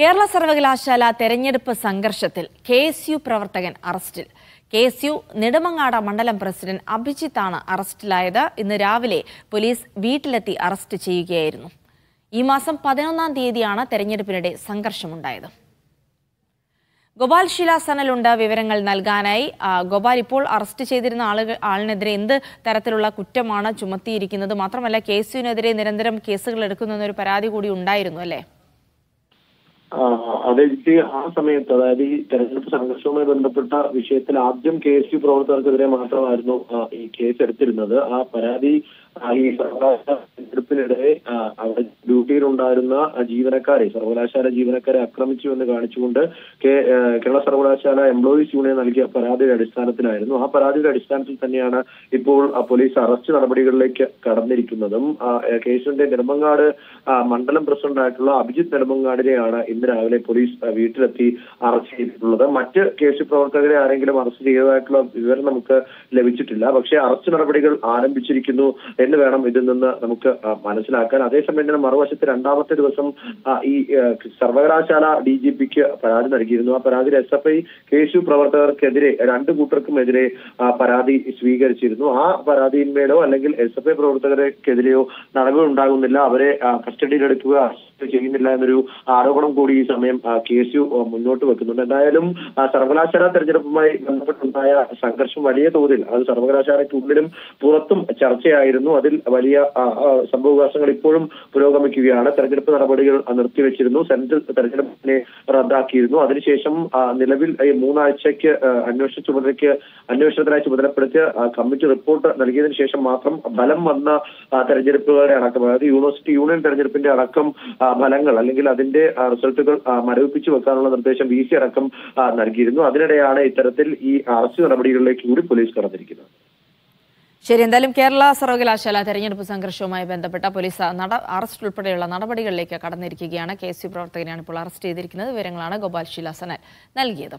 കേരള സർവകലാശാല തെരഞ്ഞെടുപ്പ് സംഘർഷത്തിൽ കെ എസ് യു പ്രവർത്തകൻ അറസ്റ്റിൽ. കെ എസ് യു നെടുമങ്ങാട് മണ്ഡലം പ്രസിഡന്റ് അഭിജിത്താണ് അറസ്റ്റിലായത്. ഇന്ന് രാവിലെ പോലീസ് വീട്ടിലെത്തി അറസ്റ്റ് ചെയ്യുകയായിരുന്നു. ഈ മാസം പതിനൊന്നാം തീയതിയാണ് തെരഞ്ഞെടുപ്പിനിടെ സംഘർഷമുണ്ടായത്. ഗോപാൽ ശിലാസനലുണ്ട് വിവരങ്ങൾ നൽകാനായി. ഗോപാൽ ഇപ്പോൾ അറസ്റ്റ് ചെയ്തിരുന്ന ആളുകൾ ആളിനെതിരെ എന്ത് തരത്തിലുള്ള കുറ്റമാണ് ചുമത്തിയിരിക്കുന്നത്? മാത്രമല്ല കെ എസ് യുവിനെതിരെ നിരന്തരം കേസുകൾ എടുക്കുന്നൊരു പരാതി കൂടി ഉണ്ടായിരുന്നു അല്ലേ? ആ, അതെ ആ സമയത്ത് അതായത് ഈ തെരഞ്ഞെടുപ്പ് സംഘർഷവുമായി ബന്ധപ്പെട്ട വിഷയത്തിൽ ആദ്യം കെ എസ് യു പ്രവർത്തകർക്കെതിരെ മാത്രമായിരുന്നു ഈ കേസ് എടുത്തിരുന്നത് ആ പരാതി ഈ സർവകലാശാല തെരഞ്ഞെടുപ്പിനിടെ അവിടെ ഡ്യൂട്ടിയിലുണ്ടായിരുന്ന ജീവനക്കാരെ സർവകലാശാല ജീവനക്കാരെ ആക്രമിച്ചു എന്ന് കാണിച്ചുകൊണ്ട് കേരള സർവകലാശാല എംപ്ലോയീസ് യൂണിയൻ നൽകിയ പരാതിയുടെ അടിസ്ഥാനത്തിലായിരുന്നു. ആ പരാതിയുടെ അടിസ്ഥാനത്തിൽ തന്നെയാണ് ഇപ്പോൾ പോലീസ് അറസ്റ്റ് നടപടികളിലേക്ക് കടന്നിരിക്കുന്നതും. കേസിന്റെ നെടുമങ്ങാട് മണ്ഡലം പ്രസിഡന്റ് ആയിട്ടുള്ള അഭിജിത്ത് നെടുമങ്ങാടിനെയാണ് ഇന്ന് രാവിലെ പോലീസ് വീട്ടിലെത്തി അറസ്റ്റ് ചെയ്തിട്ടുള്ളത്. മറ്റ് കേസ് പ്രവർത്തകരെ ആരെങ്കിലും അറസ്റ്റ് ചെയ്തതായിട്ടുള്ള വിവരം നമുക്ക് ലഭിച്ചിട്ടില്ല. പക്ഷേ അറസ്റ്റ് നടപടികൾ ആരംഭിച്ചിരിക്കുന്നു എന്ന് വേണം ഇതിൽ നിന്ന് നമുക്ക് മനസ്സിലാക്കാൻ. അതേസമയം തന്നെ മറുവശത്ത് രണ്ടാമത്തെ ദിവസം ഈ സർവകലാശാല ഡി ജി പിക്ക് പരാതി നൽകിയിരുന്നു. ആ പരാതിയിൽ എസ് എഫ് ഐ കേസു പ്രവർത്തകർക്കെതിരെ രണ്ട് കൂട്ടർക്കുമെതിരെ പരാതി സ്വീകരിച്ചിരുന്നു. ആ പരാതിയിന്മേലോ അല്ലെങ്കിൽ എസ് എഫ് ഐ പ്രവർത്തകർക്കെതിരെയോ നടപടി ഉണ്ടാകുന്നില്ല അവരെ കസ്റ്റഡിയിലെടുക്കുക ചെയ്യുന്നില്ല എന്നൊരു ആരോപണം കൂടി ഈ സമയം കെ എസ് യു മുന്നോട്ട് വെക്കുന്നുണ്ട്. എന്തായാലും സർവകലാശാല തെരഞ്ഞെടുപ്പുമായി ബന്ധപ്പെട്ടുണ്ടായ സംഘർഷം വലിയ തോതിൽ അത് സർവകലാശാലയ്ക്കുള്ളിലും പുറത്തും ചർച്ചയായിരുന്നു. അതിൽ വലിയ സംഭവവികാസങ്ങൾ ഇപ്പോഴും പുരോഗമിക്കുകയാണ്. തെരഞ്ഞെടുപ്പ് നടപടികൾ നിർത്തിവെച്ചിരുന്നു. സെൻട്രൽ തെരഞ്ഞെടുപ്പിനെ റദ്ദാക്കിയിരുന്നു. അതിനുശേഷം നിലവിൽ ഈ മൂന്നാഴ്ചയ്ക്ക് അന്വേഷണ ചുമതലയ്ക്ക് അന്വേഷണത്തിനായി ചുമതലപ്പെടുത്തിയ കമ്മിറ്റി റിപ്പോർട്ട് നൽകിയതിനു ശേഷം മാത്രം ബലം വന്ന തെരഞ്ഞെടുപ്പുകളുടെ അടക്കം അതായത് യൂണിവേഴ്സിറ്റി യൂണിയൻ തെരഞ്ഞെടുപ്പിന്റെ അടക്കം ഫലങ്ങൾ അല്ലെങ്കിൽ അതിന്റെ റിസൾട്ടുകൾ മരവിപ്പിച്ചു വെക്കാനുള്ള നിർദ്ദേശം വി സി അടക്കം നൽകിയിരുന്നു. അതിനിടെയാണ് ഇത്തരത്തിൽ ഈ അറസ്റ്റ് നടപടികളിലേക്ക് കൂടി പോലീസ് കടന്നിരിക്കുന്നത്. ശരി എന്തായാലും കേരള സർവകലാശാല തെരഞ്ഞെടുപ്പ് സംഘർഷവുമായി ബന്ധപ്പെട്ട പോലീസ് നട അറസ്റ്റ് ഉൾപ്പെടെയുള്ള നടപടികളിലേക്ക് കടന്നിരിക്കുകയാണ്. കെ എസ് യു പ്രവർത്തകനെയാണ് ഇപ്പോൾ അറസ്റ്റ് ചെയ്തിരിക്കുന്നത്. വിവരങ്ങളാണ് ഗോപാൽ ശിലാസനൽ നൽകിയത്.